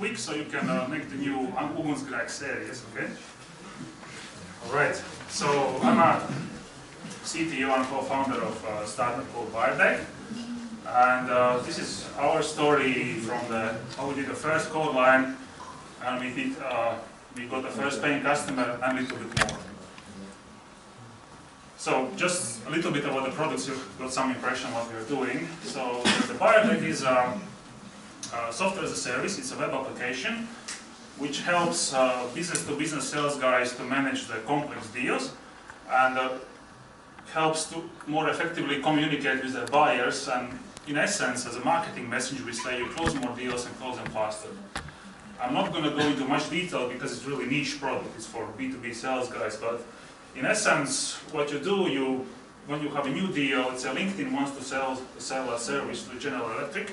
quick so you can uh, make the new Ugonsgrad series, okay? Alright, so I'm a CTO and co-founder of a startup called Birdec. And uh, this is our story from the, how we did the first code line and we did, uh, we got the first paying customer and a little bit more. So just a little bit about the products, you got some impression what we're doing. So the Birdec is a, a, software as a service, it's a web application which helps uh, business-to-business -business sales guys to manage the complex deals and uh, helps to more effectively communicate with their buyers and in essence, as a marketing message, we say you close more deals and close them faster. I'm not going to go into much detail because it's really niche product. It's for B2B sales guys, but in essence, what you do, you when you have a new deal, let's say LinkedIn wants to sell sell a service to General Electric,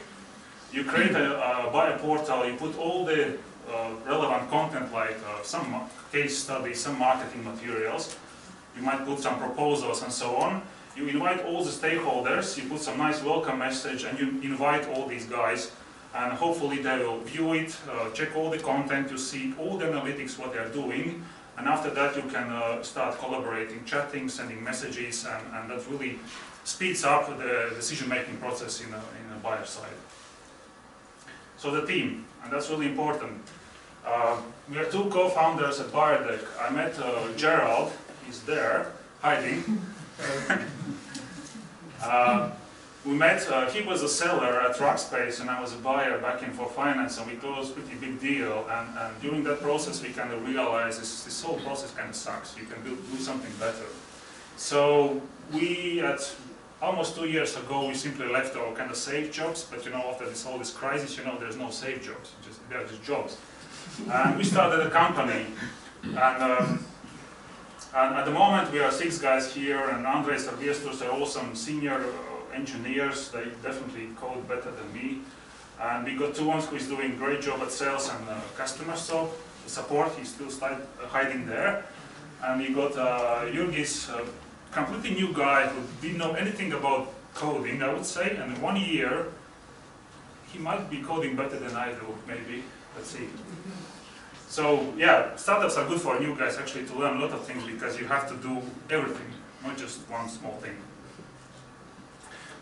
you create a, a buyer portal, you put all the uh, relevant content like uh, some case studies, some marketing materials, you might put some proposals and so on, you invite all the stakeholders, you put some nice welcome message, and you invite all these guys, and hopefully they will view it, uh, check all the content, you see all the analytics, what they're doing, and after that you can uh, start collaborating, chatting, sending messages, and, and that really speeds up the decision-making process in a, in a buyer side. So the team, and that's really important. Uh, we are two co-founders at Birdec. I met uh, Gerald, he's there, hiding. uh, we met, uh, he was a seller at Rackspace and I was a buyer back in for finance and we closed a pretty big deal and, and during that process we kind of realized this, this whole process kind of sucks, you can do, do something better. So we, at almost two years ago, we simply left our kind of safe jobs, but you know, after this all this crisis, you know, there's no safe jobs, just, they're just jobs. And we started a company and um, and at the moment, we are six guys here, and Andres Arbiestos are all some senior uh, engineers. They definitely code better than me. And we got Tuons who is doing great job at sales and uh, customer so support. He's still uh, hiding there. And we got uh, Jurgis, a completely new guy who didn't know anything about coding, I would say. And in one year, he might be coding better than I do, maybe. Let's see. So yeah, startups are good for new guys actually to learn a lot of things because you have to do everything, not just one small thing.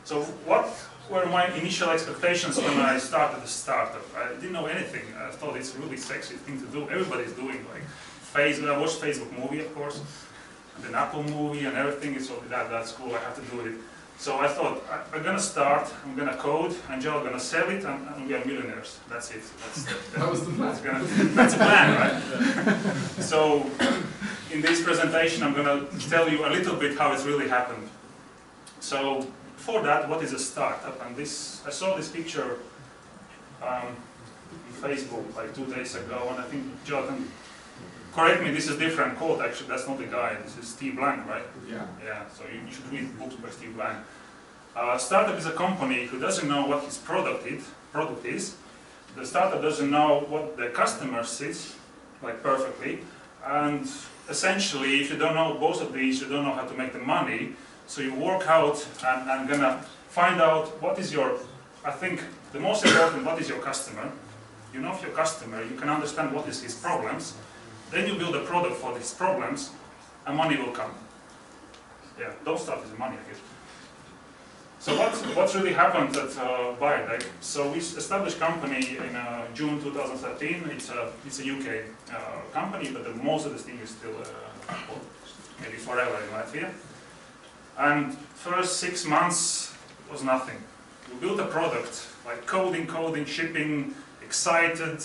So what were my initial expectations when I started the startup? I didn't know anything. I thought it's a really sexy thing to do. Everybody's doing like Facebook. I watched Facebook movie, of course, and then Apple movie and everything. So that that's cool. I have to do it. So I thought, I, am gonna start, I'm gonna code, and Joe gonna sell it, and, and, we are millionaires. That's it. That's, that, that was the plan. That's, gonna, that's a plan, right? so in this presentation, I'm gonna tell you a little bit how it's really happened. So before that, what is a startup? And this, I saw this picture um, on Facebook like two days ago, and I think Jonathan correct me, this is different quote actually, that's not the guy, this is Steve Blank, right? Yeah. Yeah, so you should read books by Steve Blank. Uh, startup is a company who doesn't know what his product is, product is. The startup doesn't know what the customer sees, like perfectly. And essentially, if you don't know both of these, you don't know how to make the money. So you work out and, and gonna find out what is your, I think the most important, what is your customer. You know your customer, you can understand what is his problems, then you build a product for these problems, and money will come. Yeah, don't start with money, I guess. So what, what's really happened at uh, Birdec? So we established company in uh, June 2013. It's a, it's a UK uh, company, but the, most of the thing is still uh, maybe forever in Latvia. And first six months was nothing. We built a product, like coding, coding, shipping, excited,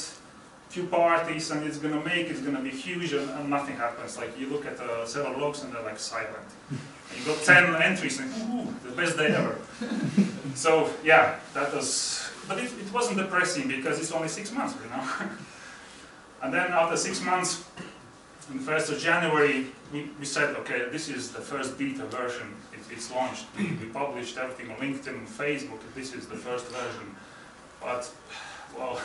few parties and it's going to make, it's going to be huge and, nothing happens. Like you look at uh, several logs and they're like silent. And you got 10 entries and ooh, the best day ever. so yeah, that was, but it, it wasn't depressing because it's only six months, you know. and then after six months, on the 1st of January, we, we said, okay, this is the first beta version. It, it's launched. We, we published everything on LinkedIn and Facebook. This is the first version. But, well,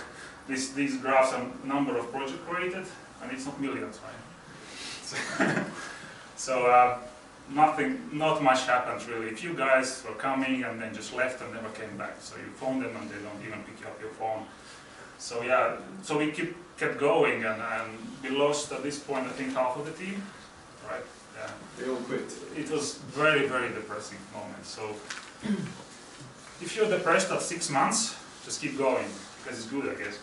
this, these graphs are number of projects created, and it's not millions, right? so uh, nothing, not much happened really. A few guys were coming and then just left and never came back. So you phone them and they don't even pick up your phone. So yeah, so we keep, kept going and, and we lost at this point, I think, half of the team, right? Yeah. They all quit. It was very, very depressing moment. So if you're depressed at six months, just keep going because it's good, I guess.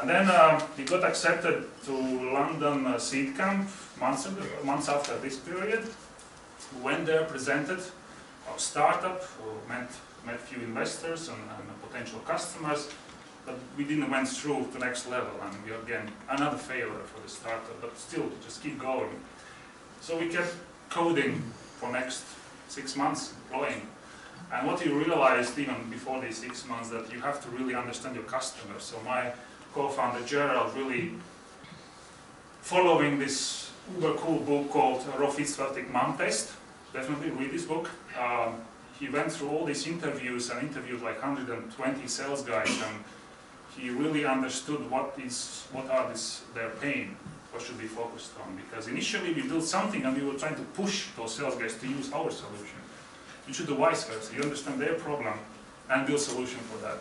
And then uh, we got accepted to London uh, Seedcamp months, ago, months after this period. We went there, presented our startup, met, met few investors and, and potential customers, but we didn't went through to next level and we again, another failure for the startup, but still just keep going. So we kept coding for next six months, deploying. And what you realized even before these six months that you have to really understand your customers. So my co-founder Gerald really following this uber cool book called Rob Fitzpatrick Mom Test. Definitely read this book. Um, he went through all these interviews and interviewed like 120 sales guys and he really understood what is what are this, their pain, what should be focused on. Because initially we built something and we were trying to push those sales guys to use our solution. You should do vice versa. You understand their problem and build solution for that.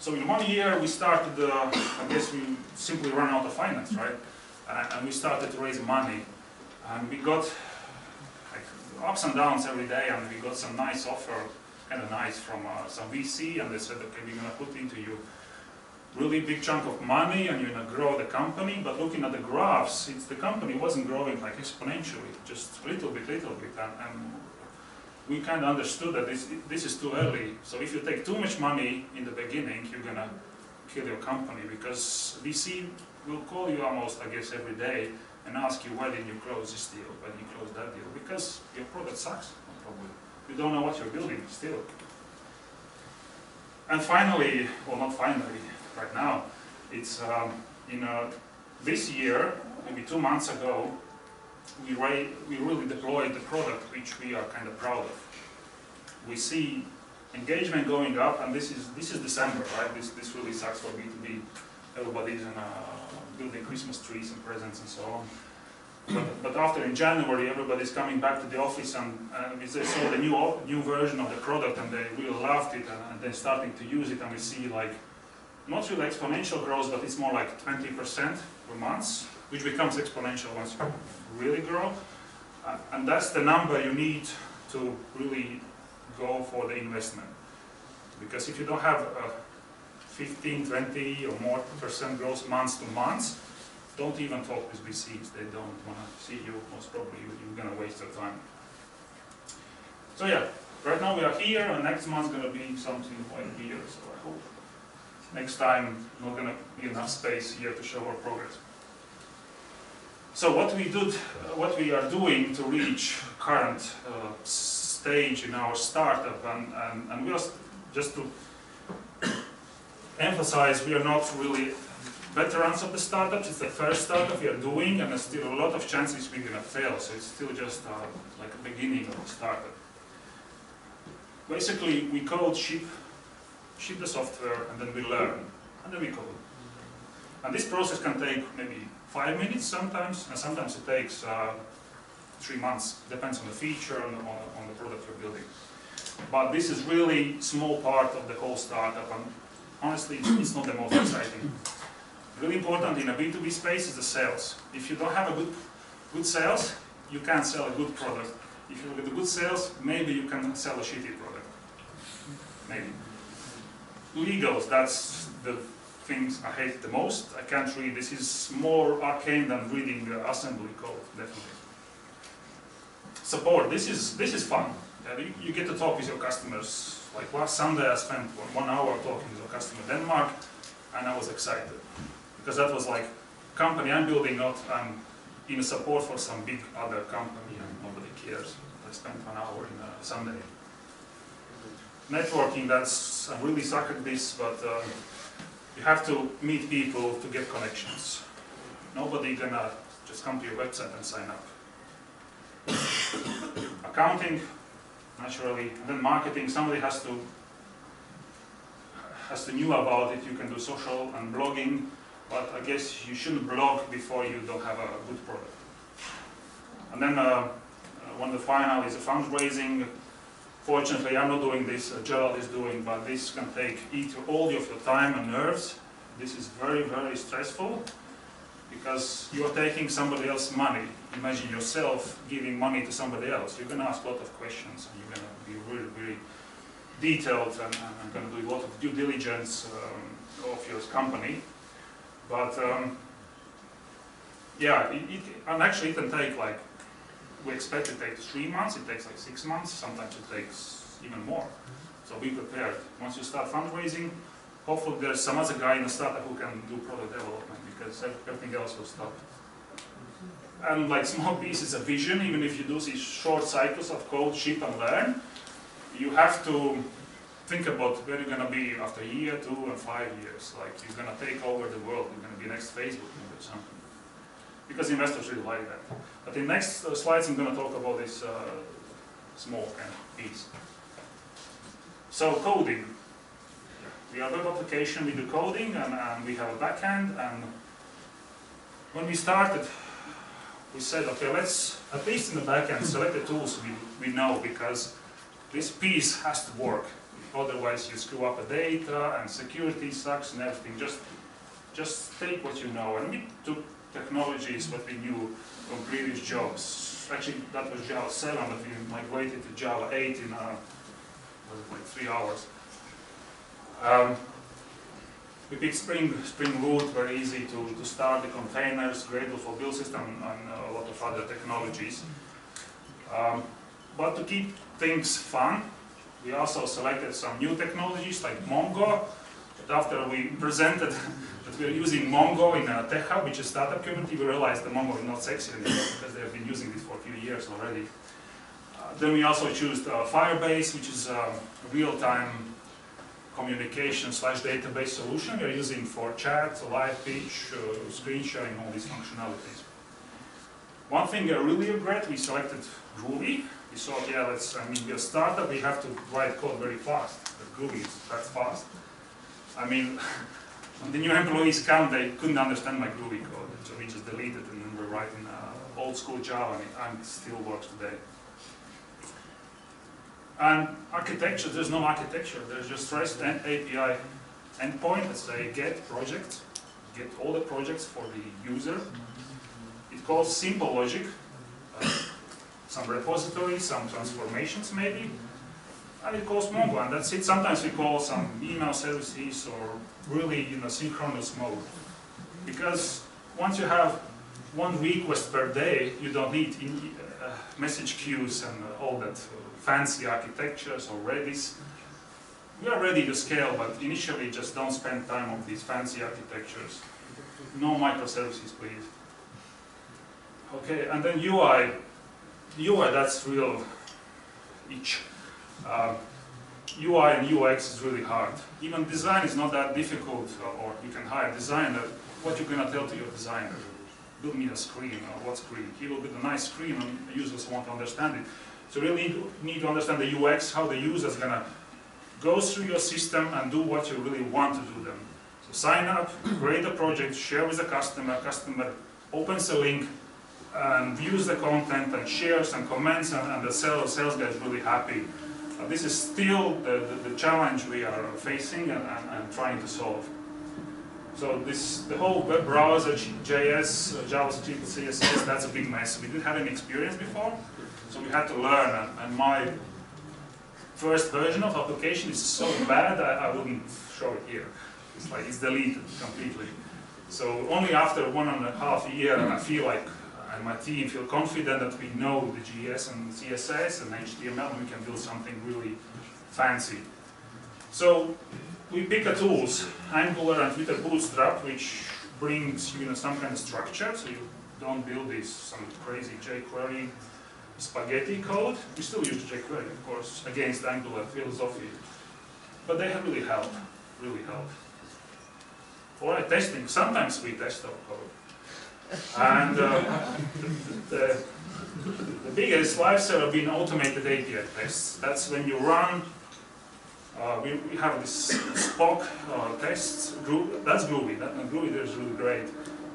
So in one year we started, uh, I guess we simply ran out of finance, right? And, and we started to raise money. And we got like, ups and downs every day and we got some nice offer, kind of nice from uh, some VC and they said, okay, we're gonna put into you really big chunk of money and you're gonna grow the company. But looking at the graphs, it's, the company wasn't growing like exponentially, just little bit, little bit. And, and we kind of understood that this, this is too early. So if you take too much money in the beginning, you're gonna kill your company because VC will call you almost, I guess, every day and ask you why didn't you close this deal, why didn't you close that deal? Because your product sucks, probably. You don't know what you're building still. And finally, well not finally, right now, it's um, in uh, this year, maybe two months ago, we, we really deployed the product which we are kind of proud of. We see engagement going up, and this is this is December, right? This this really sucks for B2B. Everybody's in, uh, building Christmas trees and presents and so on. But, but after in January, everybody's coming back to the office and, and they saw the new new version of the product and they really loved it and, and they're starting to use it and we see like not really exponential growth, but it's more like 20% per month, which becomes exponential once you really grow. Uh, and that's the number you need to really go for the investment. Because if you don't have a 15, 20 or more percent growth month to month, don't even talk with VCs. They don't want to see you. Most probably you're going to waste their time. So yeah, right now we are here, and next month's going to be something like here. So I hope next time not going to be enough space here to show our progress. So what we did, what we are doing to reach current uh, stage in our startup, and, and, and we are just to emphasize, we are not really veterans of the startups. It's the first startup we are doing, and there's still a lot of chances we're gonna fail. So it's still just uh, like a beginning of the startup. Basically, we code, ship, ship the software, and then we learn, and then we code. And this process can take maybe five minutes sometimes, and sometimes it takes uh, three months. Depends on the feature and on, on the product you're building. But this is really small part of the whole startup, and honestly, it's not the most exciting. Really important in a B2B space is the sales. If you don't have a good, good sales, you can't sell a good product. If you get the good sales, maybe you can sell a shitty product. Maybe. Legals, that's the things I hate the most. I can't read. This is more arcane than reading the assembly code, definitely. Support. This is this is fun. Uh, you, you, get to talk with your customers. Like last Sunday, I spent one hour talking with a customer in Denmark, and I was excited because that was like company I'm building. Not I'm in support for some big other company, and nobody cares. I spent one hour in a Sunday. Networking. That's I really suck at this, but. Uh, you have to meet people to get connections. Nobody gonna just come to your website and sign up. Accounting, naturally, and then marketing, somebody has to has to know about it. You can do social and blogging, but I guess you shouldn't blog before you don't have a good product. And then uh, uh, when the final is a fundraising, Fortunately, I'm not doing this, uh, Gerald is doing, but this can take eat all of your time and nerves. This is very, very stressful because you are taking somebody else's money. Imagine yourself giving money to somebody else. You're going to ask a lot of questions and you're going to be really, really detailed and, and going to do a lot of due diligence um, of your company. But um, yeah, it, it, and actually it can take like, we expect it takes three months, it takes like six months, sometimes it takes even more. So be prepared. Once you start fundraising, hopefully there's some other guy in the startup who can do product development because everything else will stop. And like small pieces of vision, even if you do these short cycles of code, ship and learn, you have to think about where you're going to be after a year, two, and five years. Like you're going to take over the world. You're going to be next Facebook or something. Because investors really like that. But in next uh, slides, I'm going to talk about this uh, small kind of piece. So coding. We have web application, we do coding, and, and we have a backend. And when we started, we said, okay, let's, at least in the backend, select the tools we, we know, because this piece has to work. Otherwise, you screw up the data, and security sucks and everything. Just, just take what you know. And we took technologies that we knew from previous jobs. Actually, that was Java 7, but we migrated to Java 8 in uh, like three hours. Um, we picked Spring, Spring Boot, very easy to, to start the containers, Gradle for build system, and a lot of other technologies. Um, but to keep things fun, we also selected some new technologies like Mongo. But after we presented we are using Mongo in a Tech Hub, which is a startup community, we realized that Mongo is not sexy anymore because they have been using it for a few years already. Uh, then we also chose uh, Firebase, which is a real-time communication slash database solution we are using for chat, live pitch, uh, screen sharing, all these functionalities. One thing I really regret, we selected Groovy. We thought, yeah, let's, I mean, we're a startup, we have to write code very fast. But Groovy is that fast. I mean, the new employees come, they couldn't understand my Groovy code, so we just deleted it and then we're writing uh, old school Java and it, and still works today. And architecture, there's no architecture. There's just REST and API endpoint that say get project, get all the projects for the user. It calls simple logic, uh, some repositories, some transformations maybe, and it calls Mongo, and that's it. Sometimes we call some email services or really in a synchronous mode. Because once you have one request per day, you don't need in, uh, message queues and all that fancy architectures or Redis. We are ready to scale, but initially just don't spend time on these fancy architectures. No microservices, please. Okay, and then UI. UI, that's real itch. Um, UI and UX is really hard. Even design is not that difficult, or you can hire a designer. What you're going to tell to your designer? Build me a screen, or what screen? He will build a nice screen, and users want to understand it. So really need to, understand the UX, how the user is going to go through your system and do what you really want to do them. So sign up, create a project, share with the customer, customer opens a link and views the content and shares and comments and, and the sales guy is really happy. Uh, this is still the, the, the, challenge we are facing and, and, and, trying to solve. So this, the whole web browser, JS, uh, JavaScript, CSS, that's a big mess. We didn't have any experience before. So we had to learn, and, and my first version of application is so bad I, I wouldn't show it here. It's like it's deleted completely. So only after one and a half year, I feel like, and my team feel confident that we know the JS and CSS and HTML, and we can build something really fancy. So we pick a tools, Angular and Twitter Bootstrap, which brings you know some kind of structure, so you don't build this some crazy jQuery spaghetti code. We still use jQuery, of course, against Angular philosophy. But they have really helped, really helped. Our testing, sometimes we test our code. And uh, the, the biggest lifesaver have been automated API tests. That's when you run, uh, we, we, have this Spock uh, tests, Gro that's Groovy, that, Groovy is really great.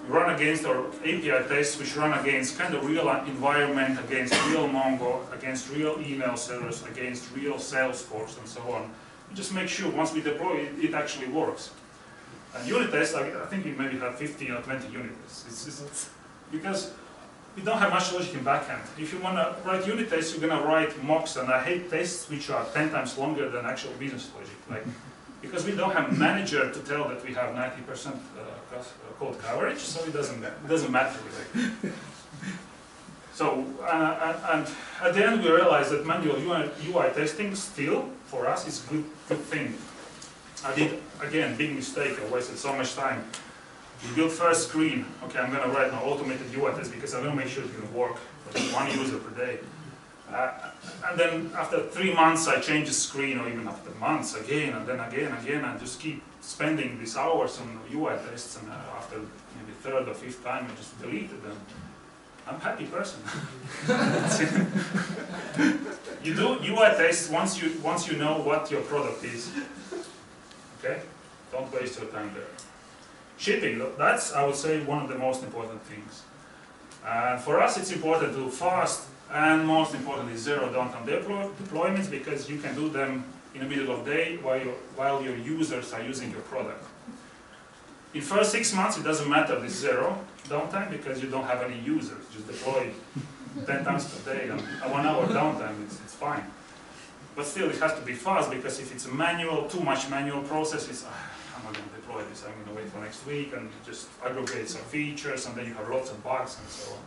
You run against our API tests, which run against kind of real environment, against real Mongo, against real email servers, against real Salesforce, and so on. We just make sure once we deploy it, it actually works. And unit tests, I, I think we maybe have 15 or 20 unit tests. It's, it's, because we don't have much logic in backend. If you want to write unit tests, you're going to write mocks, and I hate tests which are 10 times longer than actual business logic. Like, because we don't have manager to tell that we have 90% uh, code coverage, so it doesn't it doesn't matter really. So, uh, and, at the end we realized that manual UI, UI testing still, for us, is a good, good thing. I did, again, big mistake, I wasted so much time. We built first screen, okay, I'm gonna write an automated UI test because I want to make sure it's gonna work for one user per day. Uh, and then after three months I change the screen, or even after months again, and then again, again, and just keep spending these hours on UI tests, and uh, after maybe third or fifth time I just deleted them. I'm a happy person. you do UI tests once you once you know what your product is. Okay? Don't waste your time there. Shipping, that's I would say one of the most important things. And for us it's important to fast and most importantly zero downtime deploy deployments because you can do them in the middle of the day while, while your users are using your product. In first six months, it doesn't matter this zero downtime because you don't have any users. Just deploy 10 times per day and one hour downtime, it's, it's fine. But still, it has to be fast because if it's a manual, too much manual process, it's, ah, I'm not going to deploy this, I'm going to wait for next week and just aggregate some features and then you have lots of bugs and so on.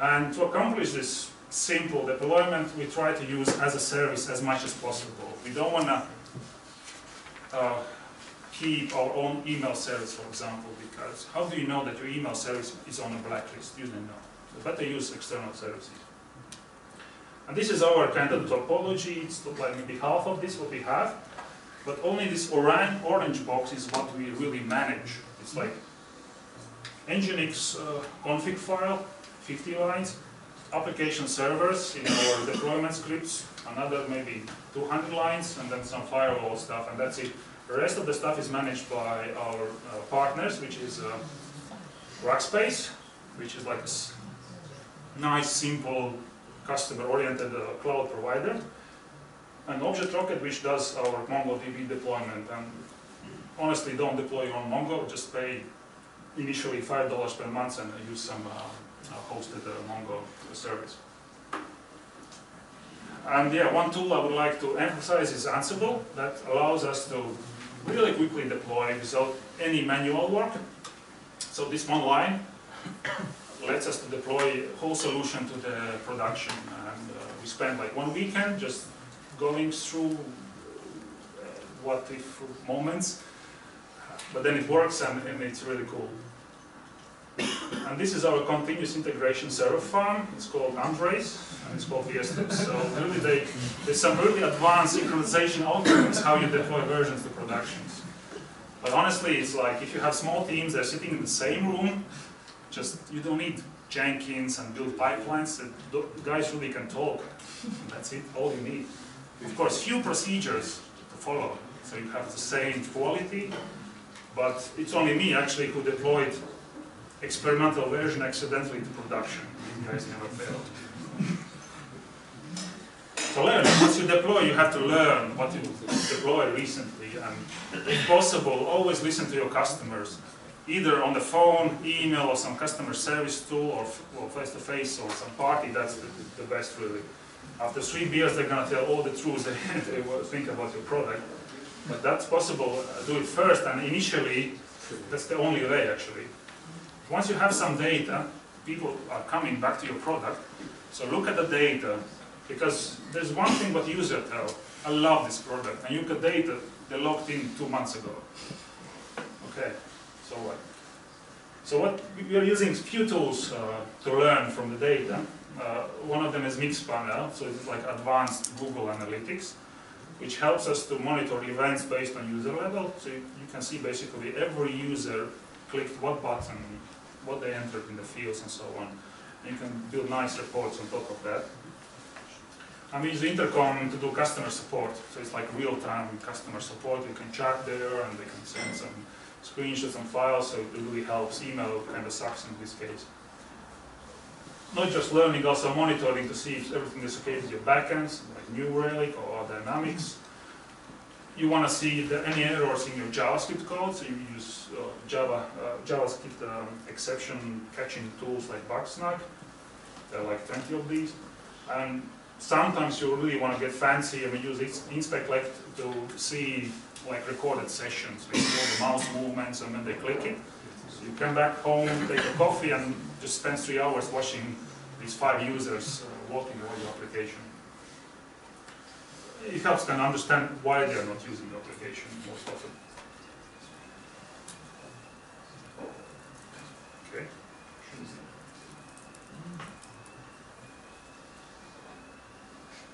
And to accomplish this simple deployment we try to use as a service as much as possible. We don't want to uh, keep our own email service, for example, because how do you know that your email service is on a blacklist? You don't know. So better use external services. And this is our kind of topology. It's like maybe half of this what we have, but only this orange, orange box is what we really manage. It's like Nginx uh, config file, 50 lines, application servers in our deployment scripts, another maybe 200 lines, and then some firewall stuff, and that's it. The rest of the stuff is managed by our uh, partners, which is uh, Rackspace, which is like a nice, simple, customer-oriented uh, cloud provider, and Object Rocket, which does our MongoDB deployment. And honestly, don't deploy on Mongo, just pay initially $5 per month and use some uh, hosted Mongo service. And yeah, one tool I would like to emphasize is Ansible that allows us to really quickly deploy without any manual work. So this one line lets us to deploy whole solution to the production and uh, we spend like one weekend just going through uh, what if moments but then it works and, and it's really cool. And this is our continuous integration server farm. It's called Andres, and it's called VSTips. So really they, there's some really advanced synchronization algorithms how you deploy versions to productions. But honestly, it's like if you have small teams, they're sitting in the same room, just you don't need Jenkins and build pipelines. The guys really can talk. That's it, all you need. Of course, few procedures to follow. So you have the same quality, but it's only me actually who deployed experimental version accidentally to production. You guys never failed. So learn. Once you deploy, you have to learn what you deployed recently. And if possible, always listen to your customers, either on the phone, email, or some customer service tool, or face-to-face, -face, or some party. That's the, the, best, really. After three beers, they're going to tell all the truths they, think about your product. But that's possible. Uh, do it first, and initially, that's the only way, actually. Once you have some data, people are coming back to your product. So look at the data, because there's one thing what user tell, I love this product, and you get data they logged in two months ago. Okay, so what? So what we are using few tools uh, to learn from the data. Uh, one of them is Mixpanel, so it's like advanced Google Analytics, which helps us to monitor events based on user level. So you, you can see basically every user clicked what button, what they entered in the fields and so on. And you can build nice reports on top of that. And we use Intercom to do customer support. So it's like real-time customer support. You can chat there and they can send some screenshots and files, so it really helps. Email kind of sucks in this case. Not just learning, also monitoring to see if everything is okay with your backends, like New Relic or Dynamics. You want to see the, any errors in your JavaScript code, so you use uh, Java uh, JavaScript um, exception catching tools like Bugsnag. There are like 20 of these. And sometimes you really want to get fancy and use Inspectlet to see like recorded sessions with all the mouse movements and when they click it. So you come back home, take a coffee and just spend three hours watching these five users uh, walking over your application. It helps them understand why they are not using the application most often. Okay.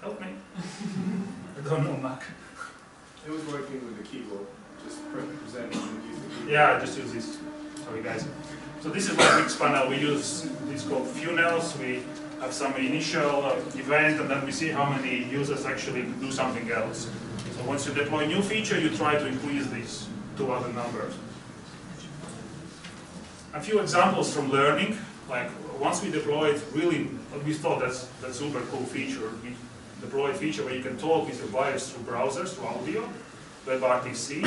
Help me. I don't know Mac. It was working with the keyboard, just pre- presenting and the keyboard. Yeah, just use this. Sorry guys. So this is my Mixpanel. We use this called funnels. We have some initial uh, event and then we see how many users actually do something else. So once you deploy a new feature, you try to increase these two other numbers. A few examples from learning. Like once we deployed really, we thought that's that's super cool feature. We deployed feature where you can talk with your buyers through browsers, through audio, WebRTC.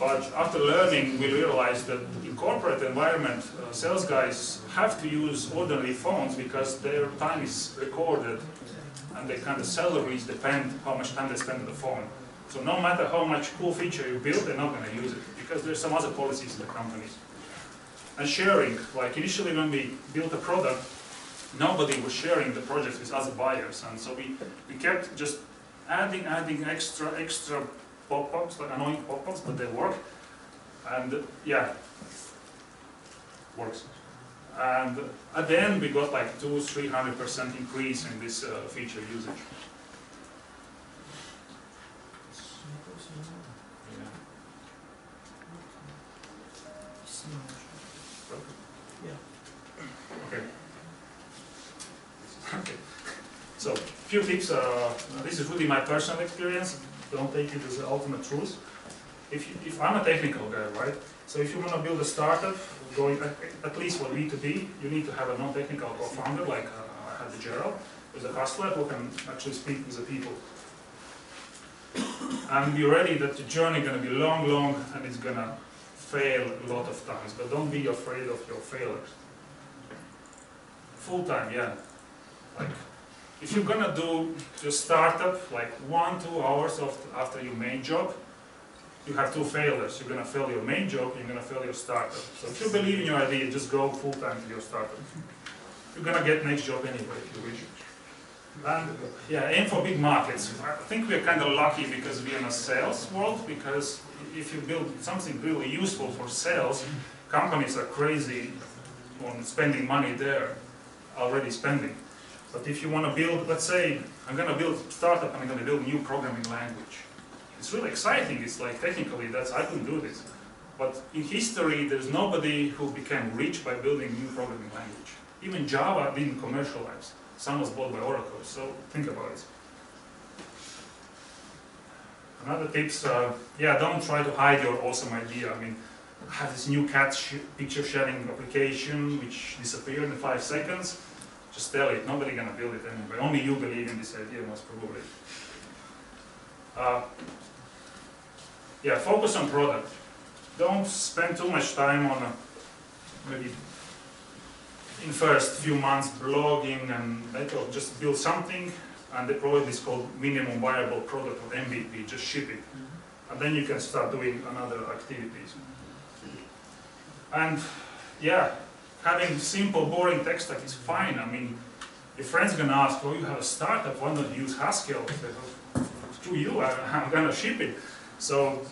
But after learning, we realized that in corporate environment, uh, sales guys have to use ordinary phones because their time is recorded and their kind of salaries depend how much time they spend on the phone. So no matter how much cool feature you build, they're not going to use it because there's some other policies in the companies. And sharing, like initially when we built a product, nobody was sharing the project with other buyers. And so we, we kept just adding, adding extra, extra pop-ups, like annoying pop-ups, but they work. And yeah, works. And at the end, we got like two, three hundred percent increase in this uh, feature usage. Yeah. Okay. Okay. So, few tips. Uh, this is really my personal experience. Don't take it as the ultimate truth. If, you, if I'm a technical guy, right? So if you want to build a startup, going at, least for B2B, you need to have a non-technical co-founder, like uh, I had the Gerald, who's a hustler who can actually speak with the people. And be ready that the journey is going to be long, long, and it's going to fail a lot of times. But don't be afraid of your failures. Full time, yeah. Like, if you're gonna do your startup like one, two hours after your main job, you have two failures. You're gonna fail your main job, you're gonna fail your startup. So if you believe in your idea, just go full time to your startup. You're gonna get next job anyway if you wish. And yeah, aim for big markets. I think we're kind of lucky because we're in a sales world. Because if you build something really useful for sales, companies are crazy on spending money there, already spending. But if you want to build, let's say, I'm going to build a startup and I'm going to build a new programming language. It's really exciting. It's like technically that's I couldn't do this. But in history, there's nobody who became rich by building new programming language. Even Java didn't commercialize. Sun was bought by Oracle. So think about it. Another tips, uh, yeah, don't try to hide your awesome idea. I mean, I have this new cat sh picture sharing application which disappeared in five seconds. Just tell it, nobody gonna build it anyway. Only you believe in this idea most probably. Uh, yeah, focus on product. Don't spend too much time on uh, maybe in first few months blogging and later just build something and deploy this called minimum viable product or MVP, just ship it. And then you can start doing another activities. And yeah, having simple, boring tech stack is fine. I mean, your friend's gonna ask, oh, you have a startup, why don't you use Haskell? To you, I, I'm gonna ship it. So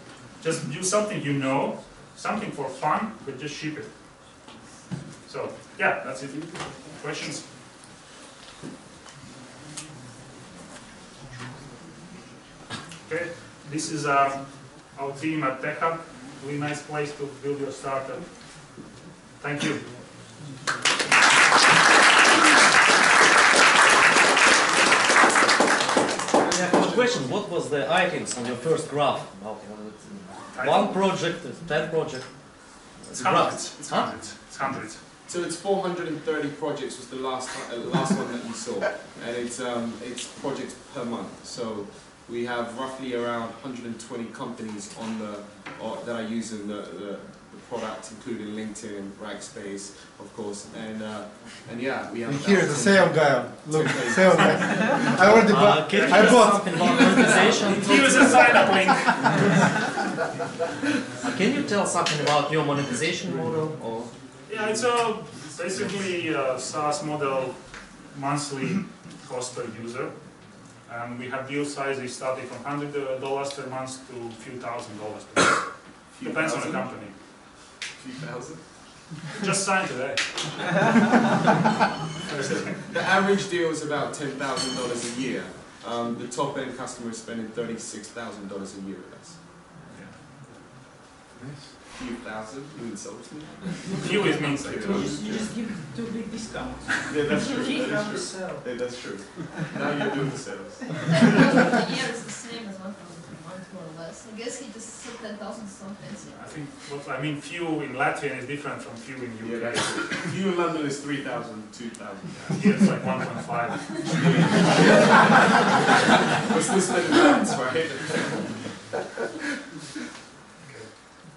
just do something you know, something for fun, but just ship it. So yeah, that's it. Questions? Okay, this is uh, our team at TechHub. Really nice place to build your startup. Thank you. Yeah, question, what was the items on your first graph? One think project, ten project? It's graph. hundreds. It's hundreds. It's hundreds. So it's 430 projects was the last uh, last one that you saw, and it's um, it's projects per month. So we have roughly around 120 companies on the or, that are using the, the, the product, including LinkedIn and Rackspace, of course, and uh, and yeah, we have. And here, the thousands- sales guy. Look, sales guy. I already Uh, bought. can you I bought. something monetization? Use a sign up link. Uh, Can you tell something about your monetization model or? Yeah, it's a basically a SaaS model, monthly cost per user. And we have deal sizes starting from hundred dollars per month to a few thousand dollars per month. Few Depends on the company. Few thousand. Just signed today. The average deal is about ten thousand dollars a year. Um, the top end customer is spending thirty-six thousand dollars a year with us. Yeah. Nice. Few thousand, you insult me? Few is means like two. You just give two big discounts. Yeah, that's true. Keep That on is the true. Yeah, that's true. Now you're doing the sales. The year is the same as one thousand per month, more or less. I guess he just said ten thousand so fancy. I think what I mean few in Latvian is different from few in UK. that's true. Few in London is three thousand, two thousand. Here it's like one point five. We're still spending pounds, right? Okay,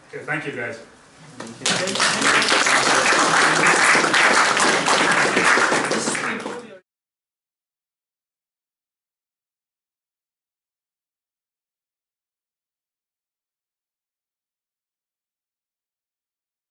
okay, thank you guys. Okay.